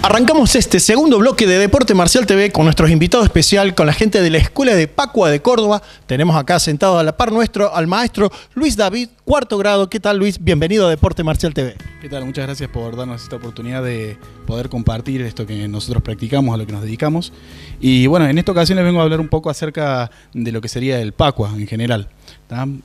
Arrancamos este segundo bloque de Deporte Marcial TV con nuestros invitados especial, con la gente de la Escuela de Pacua de Córdoba. Tenemos acá sentado a la par nuestro al maestro Luis David, cuarto grado. ¿Qué tal Luis? Bienvenido a Deporte Marcial TV. ¿Qué tal? Muchas gracias por darnos esta oportunidad de poder compartir esto que nosotros practicamos, a lo que nos dedicamos. Y bueno, en esta ocasión les vengo a hablar un poco acerca de lo que sería el Pacua en general.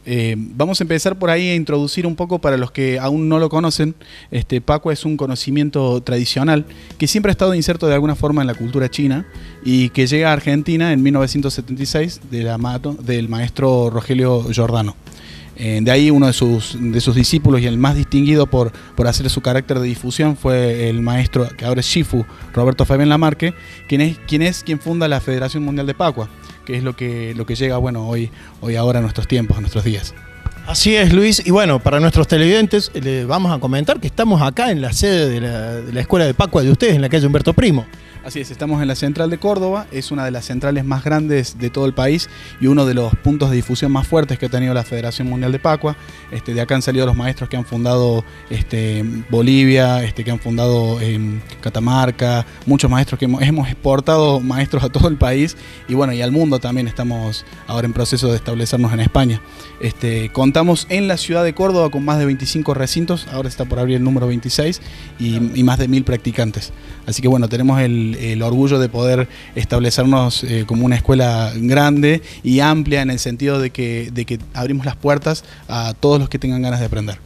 Eh, vamos a empezar por ahí a introducir un poco para los que aún no lo conocen. Este, Pacua es un conocimiento tradicional que siempre ha estado inserto de alguna forma en la cultura china y que llega a Argentina en 1976 de la del maestro Rogelio Giordano. Eh, de ahí uno de sus, de sus discípulos y el más distinguido por, por hacer su carácter de difusión fue el maestro, que ahora es Shifu, Roberto Fabián Lamarque, quien es, quien es quien funda la Federación Mundial de Pacua, que es lo que, lo que llega bueno, hoy, hoy ahora a nuestros tiempos, a nuestros días. Así es, Luis. Y bueno, para nuestros televidentes, les vamos a comentar que estamos acá en la sede de la, de la Escuela de Pacua de ustedes, en la calle Humberto Primo. Así es, estamos en la central de Córdoba, es una de las centrales más grandes de todo el país y uno de los puntos de difusión más fuertes que ha tenido la Federación Mundial de Pacua. Este, de acá han salido los maestros que han fundado este, Bolivia, este, que han fundado em, Catamarca, muchos maestros que hemos, exportado maestros a todo el país y bueno, y al mundo también estamos ahora en proceso de establecernos en España. Contamos en la ciudad de Córdoba con más de 25 recintos, ahora está por abrir el número 26 y, y más de mil practicantes. Así que bueno, tenemos el el, orgullo de poder establecernos eh, como una escuela grande y amplia en el sentido de que, de que abrimos las puertas a todos los que tengan ganas de aprender.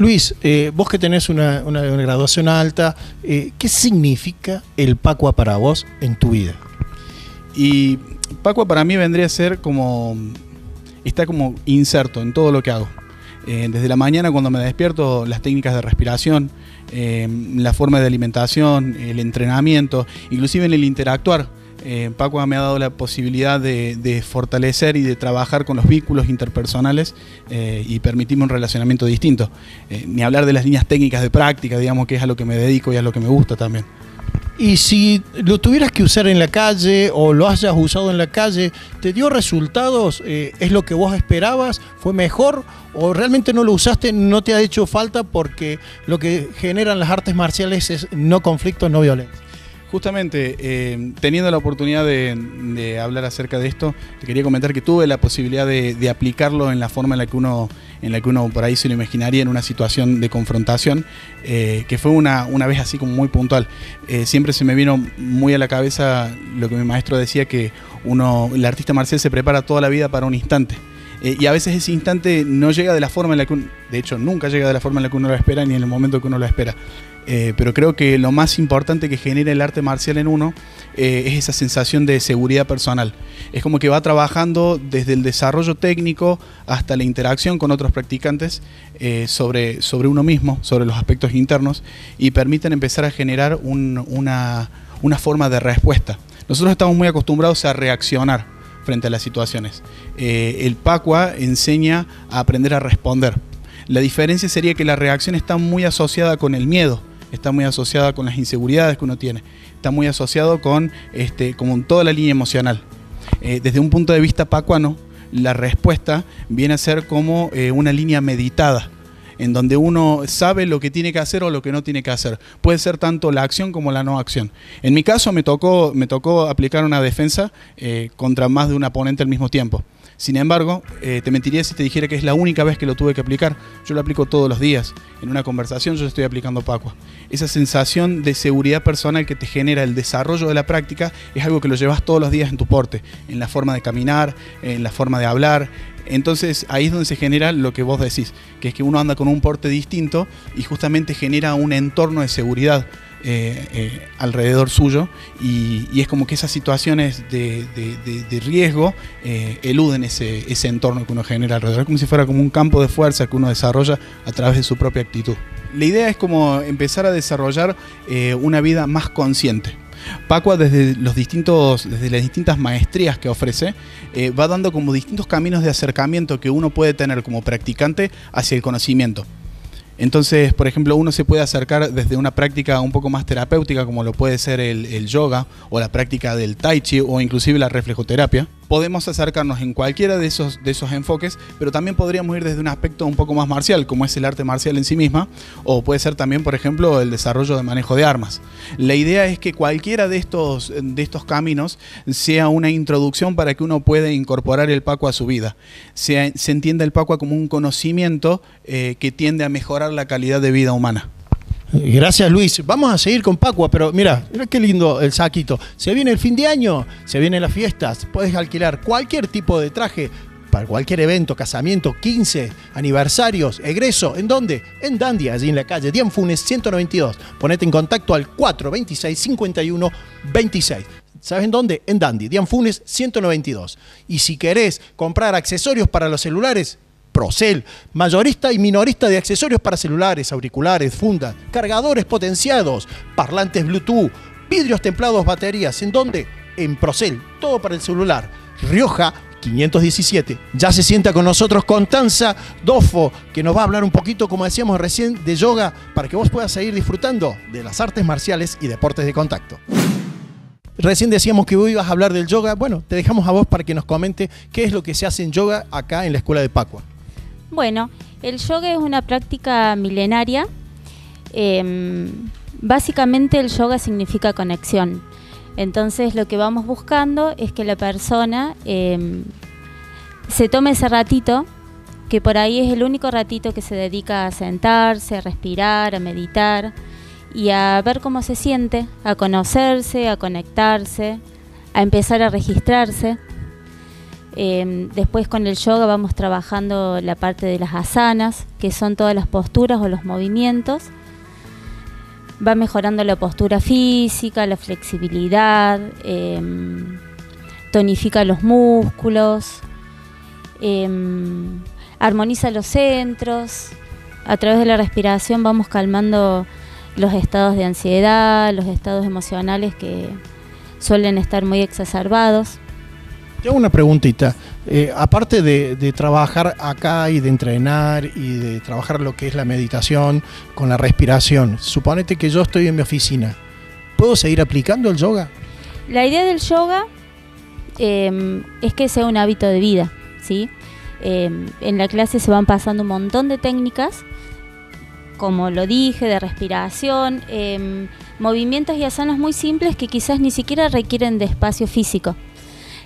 Luis, eh, vos que tenés una, graduación alta, eh, ¿qué significa el Pacua para vos en tu vida? Y Pacua para mí vendría a ser como, está como inserto en todo lo que hago. Desde la mañana cuando me despierto, las técnicas de respiración, Em, la forma de alimentación, el entrenamiento, inclusive en el interactuar. Eh, Paco me ha dado la posibilidad de, fortalecer y de trabajar con los vínculos interpersonales eh, y permitirme un relacionamiento distinto. Eh, ni hablar de las líneas técnicas de práctica, digamos que es a lo que me dedico y a lo que me gusta también. Y si lo tuvieras que usar en la calle o lo hayas usado en la calle, ¿te dio resultados? Eh, ¿Es lo que vos esperabas? ¿Fue mejor? ¿O realmente no lo usaste, no te ha hecho falta porque lo que generan las artes marciales es no conflicto, no violencia? Justamente, eh, teniendo la oportunidad de, hablar acerca de esto, te quería comentar que tuve la posibilidad de, aplicarlo en la forma en la que uno, en la que uno por ahí se lo imaginaría en una situación de confrontación, eh, que fue una, una, vez así como muy puntual. Eh, siempre se me vino muy a la cabeza lo que mi maestro decía, que uno, el artista marcial se prepara toda la vida para un instante. y a veces ese instante no llega de la forma en la que uno, de hecho nunca llega de la forma en la que uno lo espera ni en el momento que uno lo espera. Eh, pero creo que lo más importante que genera el arte marcial en uno eh, es esa sensación de seguridad personal. Es como que va trabajando desde el desarrollo técnico hasta la interacción con otros practicantes eh, sobre, sobre uno mismo, sobre los aspectos internos y permiten empezar a generar una, una forma de respuesta. Nosotros estamos muy acostumbrados a reaccionar frente a las situaciones. el Pacua enseña a aprender a responder. La diferencia sería que la reacción está muy asociada con el miedo está muy asociada con las inseguridades que uno tiene, está muy asociado con este, como toda la línea emocional. Eh, desde un punto de vista pacuano, la respuesta viene a ser como eh, una línea meditada, en donde uno sabe lo que tiene que hacer o lo que no tiene que hacer. Puede ser tanto la acción como la no acción. En mi caso me tocó, me tocó aplicar una defensa eh, contra más de un oponente al mismo tiempo. Sin embargo, eh, te mentiría si te dijera que es la única vez que lo tuve que aplicar. Yo lo aplico todos los días. En una conversación yo estoy aplicando Pacua. Esa sensación de seguridad personal que te genera el desarrollo de la práctica es algo que lo llevas todos los días en tu porte, en la forma de caminar, en la forma de hablar. Entonces ahí es donde se genera lo que vos decís, que es que uno anda con un porte distinto y justamente genera un entorno de seguridad. Eh, eh, alrededor suyo y, es como que esas situaciones de, riesgo eh, eluden ese, entorno que uno genera alrededor, es como si fuera como un campo de fuerza que uno desarrolla a través de su propia actitud. La idea es como empezar a desarrollar una vida más consciente. Pacua desde los distintos, desde las distintas maestrías que ofrece, va dando como distintos caminos de acercamiento que uno puede tener como practicante hacia el conocimiento. Entonces, por ejemplo, uno se puede acercar desde una práctica un poco más terapéutica, como lo puede ser el, yoga o la práctica del tai chi o inclusive la reflejoterapia. Podemos acercarnos en cualquiera de esos, de esos enfoques, pero también podríamos ir desde un aspecto un poco más marcial, como es el arte marcial en sí misma, o puede ser también, por ejemplo, el desarrollo de manejo de armas. La idea es que cualquiera de estos, de estos caminos sea una introducción para que uno pueda incorporar el Paco a su vida. Se, se entienda el Paco como un conocimiento eh, que tiende a mejorar la calidad de vida humana. Gracias Luis. Vamos a seguir con Pacua, pero mira, mira qué lindo el saquito. Se viene el fin de año, se vienen las fiestas, puedes alquilar cualquier tipo de traje para cualquier evento, casamiento, 15, aniversarios, egreso. ¿En dónde? En Dandy, allí en la calle Dian Funes 192. Ponete en contacto al 426 51 26. ¿Sabes en dónde? En Dandy, Dian Funes 192. Y si querés comprar accesorios para los celulares, Procel, mayorista y minorista de accesorios para celulares, auriculares, fundas, cargadores potenciados, parlantes Bluetooth, vidrios templados, baterías. ¿En dónde? En Procel, todo para el celular. Rioja 517. Ya se sienta con nosotros Constanza Dofo, que nos va a hablar un poquito, como decíamos recién, de yoga para que vos puedas seguir disfrutando de las artes marciales y deportes de contacto. Recién decíamos que hoy ibas a hablar del yoga. Bueno, te dejamos a vos para que nos comente qué es lo que se hace en yoga acá en la escuela de Pacua. Bueno, el yoga es una práctica milenaria. Em, básicamente el yoga significa conexión. Entonces lo que vamos buscando es que la persona em, se tome ese ratito, que por ahí es el único ratito que se dedica a sentarse, a respirar, a meditar y a ver cómo se siente, a conocerse, a conectarse, a empezar a registrarse. Em, después con el yoga vamos trabajando la parte de las asanas, que son todas las posturas o los movimientos. Va mejorando la postura física, la flexibilidad, em, tonifica los músculos, em, armoniza los centros. A través de la respiración vamos calmando los estados de ansiedad, los estados emocionales que suelen estar muy exacerbados. Tengo una preguntita. Eh, aparte de, trabajar acá y de entrenar y de trabajar lo que es la meditación con la respiración, suponete que yo estoy en mi oficina, ¿puedo seguir aplicando el yoga? La idea del yoga em, es que sea un hábito de vida, ¿sí? Em, en la clase se van pasando un montón de técnicas, como lo dije, de respiración, em, movimientos y asanas muy simples que quizás ni siquiera requieren de espacio físico.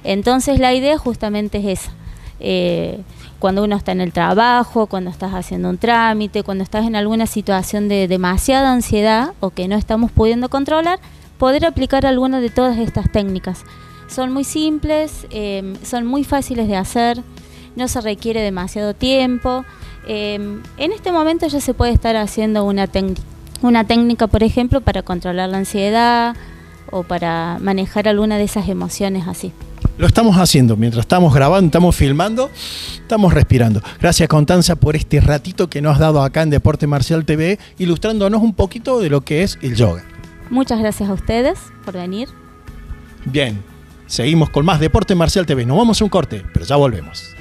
Entonces la idea justamente es esa. Eh, cuando uno está en el trabajo, cuando estás haciendo un trámite, cuando estás en alguna situación de demasiada ansiedad o que no estamos pudiendo controlar, poder aplicar alguna de todas estas técnicas. Son muy simples, em, son muy fáciles de hacer, no se requiere demasiado tiempo. Em, en este momento ya se puede estar haciendo una, una técnica, por ejemplo, para controlar la ansiedad o para manejar alguna de esas emociones así. Lo estamos haciendo mientras estamos grabando, estamos filmando, estamos respirando. Gracias Constanza por este ratito que nos has dado acá en Deporte Marcial TV, ilustrándonos un poquito de lo que es el yoga. Muchas gracias a ustedes por venir. Bien, seguimos con más Deporte Marcial TV. Nos vamos a un corte, pero ya volvemos.